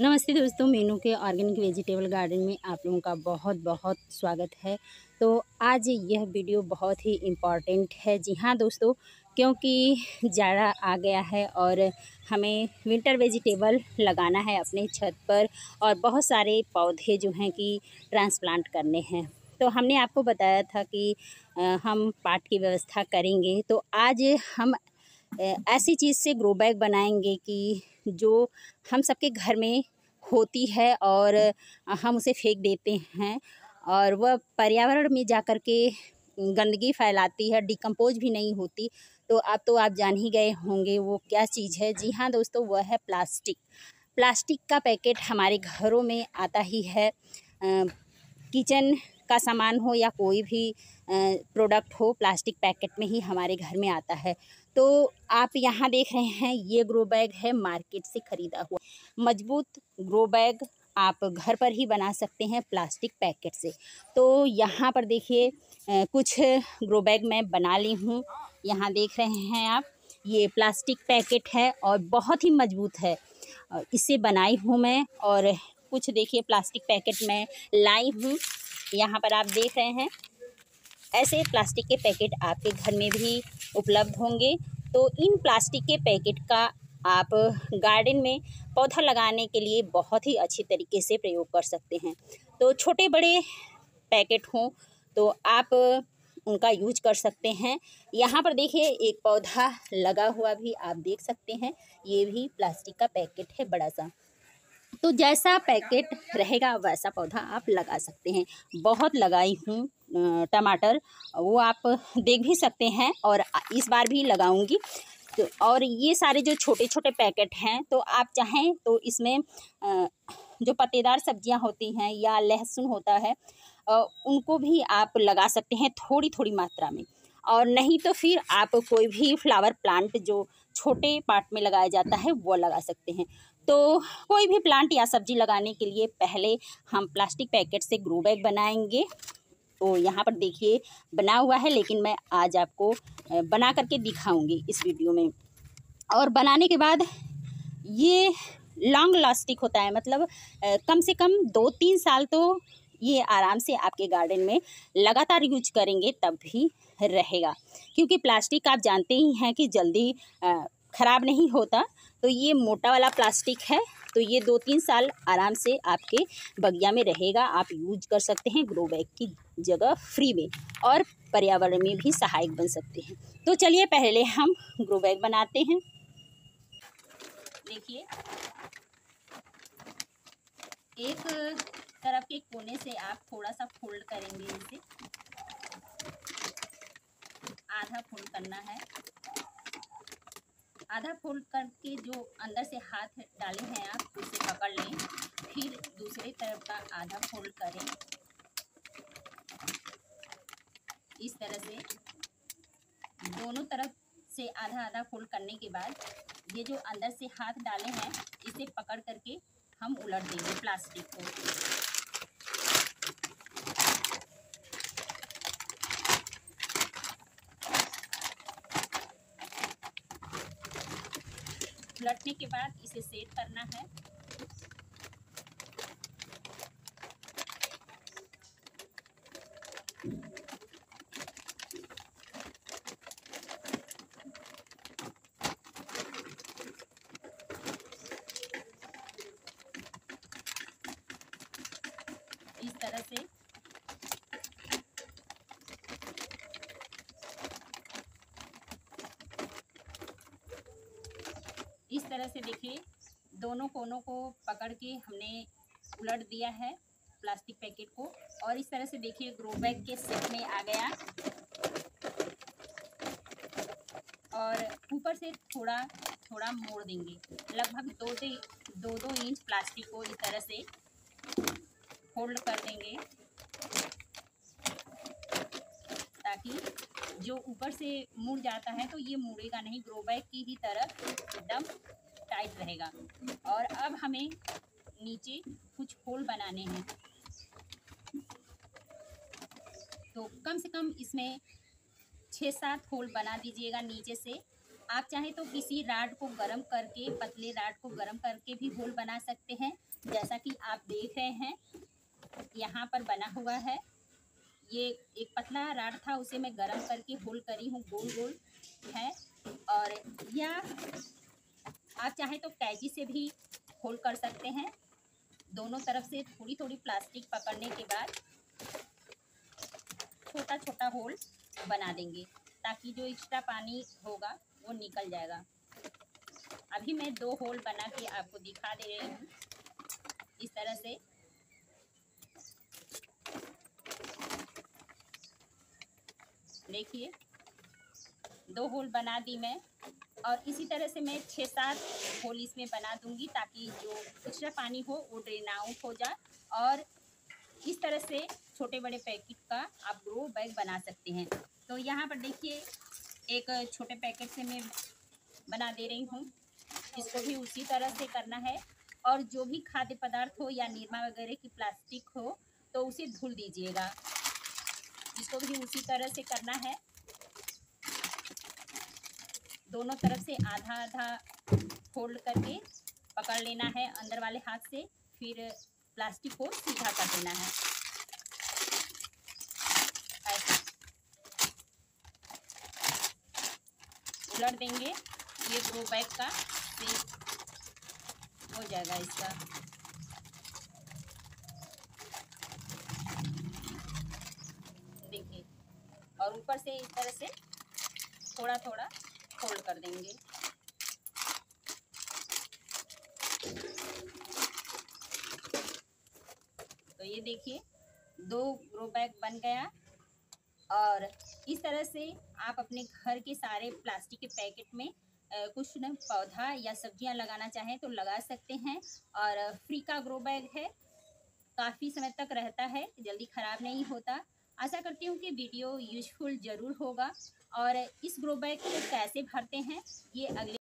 नमस्ते दोस्तों, मीनू के ऑर्गेनिक वेजिटेबल गार्डन में आप लोगों का बहुत बहुत स्वागत है। तो आज यह वीडियो बहुत ही इंपॉर्टेंट है। जी हाँ दोस्तों, क्योंकि जाड़ा आ गया है और हमें विंटर वेजिटेबल लगाना है अपने छत पर और बहुत सारे पौधे जो हैं कि ट्रांसप्लांट करने हैं। तो हमने आपको बताया था कि हम पाट की व्यवस्था करेंगे। तो आज हम ऐसी चीज़ से ग्रो बैग बनाएँगे कि जो हम सबके घर में होती है और हम उसे फेंक देते हैं और वह पर्यावरण में जा कर के गंदगी फैलाती है डिकम्पोज भी नहीं होती। तो अब तो आप जान ही गए होंगे वो क्या चीज़ है। जी हाँ दोस्तों, वह है प्लास्टिक। प्लास्टिक का पैकेट हमारे घरों में आता ही है। किचन का सामान हो या कोई भी प्रोडक्ट हो प्लास्टिक पैकेट में ही हमारे घर में आता है। तो आप यहाँ देख रहे हैं, ये ग्रो बैग है मार्केट से ख़रीदा हुआ। मज़बूत ग्रो बैग आप घर पर ही बना सकते हैं प्लास्टिक पैकेट से। तो यहाँ पर देखिए कुछ ग्रो बैग मैं बना ली हूँ। यहाँ देख रहे हैं आप, ये प्लास्टिक पैकेट है और बहुत ही मज़बूत है। इसे बनाई हूँ मैं और कुछ देखिए प्लास्टिक पैकेट में लाई हूँ। यहाँ पर आप देख रहे हैं। ऐसे प्लास्टिक के पैकेट आपके घर में भी उपलब्ध होंगे। तो इन प्लास्टिक के पैकेट का आप गार्डन में पौधा लगाने के लिए बहुत ही अच्छी तरीके से प्रयोग कर सकते हैं। तो छोटे बड़े पैकेट हों तो आप उनका यूज़ कर सकते हैं। यहाँ पर देखिए एक पौधा लगा हुआ भी आप देख सकते हैं। ये भी प्लास्टिक का पैकेट है बड़ा सा। तो जैसा पैकेट रहेगा, वैसा पौधा आप लगा सकते हैं। बहुत लगाई हूँ टमाटर। वो आप देख भी सकते हैं और इस बार भी लगाऊँगी। तो और ये सारे जो छोटे छोटे पैकेट हैं तो आप चाहें तो इसमें जो पत्तेदार सब्ज़ियाँ होती हैं या लहसुन होता है उनको भी आप लगा सकते हैं थोड़ी थोड़ी मात्रा में। और नहीं तो फिर आप कोई भी फ्लावर प्लांट जो छोटे पार्ट में लगाया जाता है, वो लगा सकते हैं। तो कोई भी प्लांट या सब्ज़ी लगाने के लिए पहले हम प्लास्टिक पैकेट से ग्रो बैग बनाएँगे। तो यहाँ पर देखिए, बना हुआ है, लेकिन मैं आज आपको बना करके दिखाऊँगी इस वीडियो में। और बनाने के बाद ये लॉन्ग लास्टिक होता है मतलब कम से कम दो तीन साल तो ये आराम से आपके गार्डन में लगातार यूज़ करेंगे, तब भी रहेगा। क्योंकि प्लास्टिक आप जानते ही हैं कि जल्दी ख़राब नहीं होता। तो ये मोटा वाला प्लास्टिक है। तो ये दो तीन साल आराम से आपके बगिया में रहेगा। आप यूज़ कर सकते हैं ग्रो बैग की जगह फ्री में और पर्यावरण में भी सहायक बन सकते हैं। तो चलिए पहले हम ग्रो बैग बनाते हैं। देखिए। एक तरफ़ के कोने से आप थोड़ा सा फोल्ड करेंगे इसे। आधा फोल्ड करना है। आधा फोल्ड करके जो अंदर से हाथ डाले हैं आप, उसे पकड़ लें। फिर दूसरे तरफ़ का आधा फोल्ड करें। इस तरह से। दोनों तरफ़ से आधा आधा फोल्ड करने के बाद, ये जो अंदर से हाथ डाले हैं, इसे पकड़ करके हम उलट देंगे प्लास्टिक को। उलटने के बाद इसे सेट करना है। इस तरह से इस तरह से देखिए, दोनों कोनों को पकड़ के हमने उलट दिया है प्लास्टिक पैकेट को। और इस तरह से देखिए, ग्रो बैग के सेट में आ गया। और ऊपर से थोड़ा थोड़ा मोड़ देंगे। लगभग दो दे दो दो इंच प्लास्टिक को इस तरह से फोल्ड कर देंगे। ताकि जो ऊपर से मुड़ जाता है तो ये मुड़ेगा नहीं ग्रो बैग की ही तरह एकदम टाइट रहेगा। और अब हमें नीचे कुछ होल बनाने हैं। तो कम से कम इसमें छः सात होल बना दीजिएगा नीचे से। आप चाहे तो किसी राड को गर्म करके, पतले राड को गर्म करके भी होल बना सकते हैं। जैसा कि आप देख रहे हैं, यहाँ पर बना हुआ है। ये एक पतला राड था, उसे मैं गर्म करके होल करी हूँ, गोल गोल है। और या आप चाहें तो कैची से भी होल कर सकते हैं। दोनों तरफ़ से थोड़ी थोड़ी प्लास्टिक पकड़ने के बाद छोटा छोटा होल बना देंगे, ताकि जो एक्स्ट्रा पानी होगा वो निकल जाएगा। अभी मैं दो होल बना के आपको दिखा दे रही हूँ। इस तरह से देखिए, दो होल बना दी मैं और इसी तरह से मैं छः सात होल इसमें बना दूँगी ताकि जो एक्स्ट्रा पानी हो वो ड्रेन आउट हो जाए और इस तरह से छोटे बड़े पैकेट का आप ग्रो बैग बना सकते हैं। तो यहाँ पर देखिए, एक छोटे पैकेट से मैं बना दे रही हूँ। इसको भी उसी तरह से करना है और जो भी खाद्य पदार्थ हो या निरमा वगैरह की प्लास्टिक हो तो उसे धुल दीजिएगा। इसको भी उसी तरह से करना है, दोनों तरफ़ से आधा आधा फोल्ड करके पकड़ लेना है अंदर वाले हाथ से, फिर प्लास्टिक को सीधा कर देना है। उलट देंगे, ये ग्रो बैग का हो जाएगा इसका देखिए और ऊपर से इस तरह से थोड़ा थोड़ा फोल्ड कर देंगे। तो ये देखिए, दो ग्रो बैग बन गया और इस तरह से आप अपने घर के सारे प्लास्टिक के पैकेट में कुछ न पौधा या सब्ज़ियाँ लगाना चाहें तो लगा सकते हैं और फ्री का ग्रो बैग है। काफ़ी समय तक रहता है, जल्दी ख़राब नहीं होता। आशा करती हूँ कि वीडियो यूजफुल ज़रूर होगा और इस ग्रो बैग को कैसे भरते हैं, ये अगले